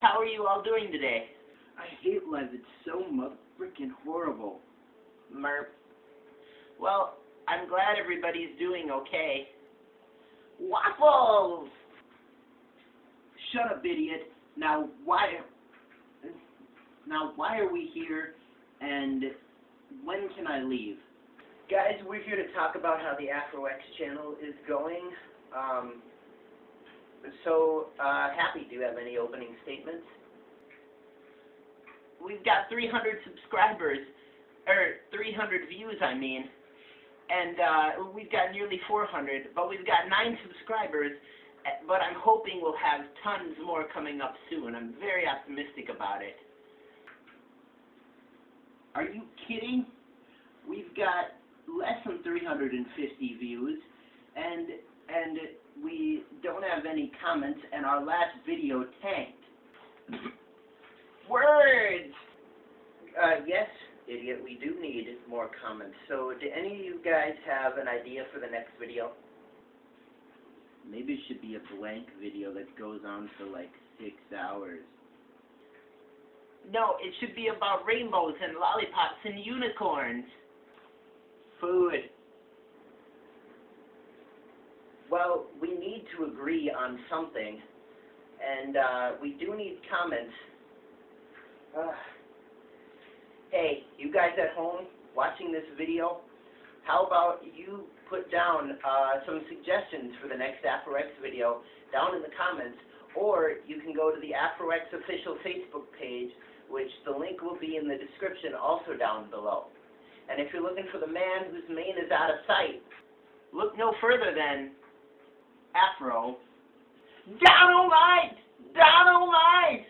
How are you all doing today? I hate life. It's so mother freaking horrible. Merp. Well, I'm glad everybody's doing okay. Waffles! Shut up, idiot. Now why? Now why are we here? And when can I leave? Guys, we're here to talk about how the AfroX channel is going. Um, so, uh, Happy, do you have any opening statements? We've got 300 subscribers, or 300 views, I mean, and uh, we've got nearly 400, but we've got 9 subscribers, eh, but I'm hoping we'll have tons more coming up soon. I'm very optimistic about it. Are you kidding? We've got less than 350 views, and and we don't have any comments, and our last video tanked. Words! Uh, yes, idiot, we do need more comments. So, do any of you guys have an idea for the next video? Maybe it should be a blank video that goes on for like six hours. No, it should be about rainbows and lollipops and unicorns. Food. Well, we need to agree on something, and uh, we do need comments. Uh, hey, you guys at home watching this video, how about you put down uh, some suggestions for the next AfroX video down in the comments, or you can go to the AfroX official Facebook page, which the link will be in the description also down below. And if you're looking for the man whose mane is out of sight, look no further than Afro. Dynamite! Dynamite!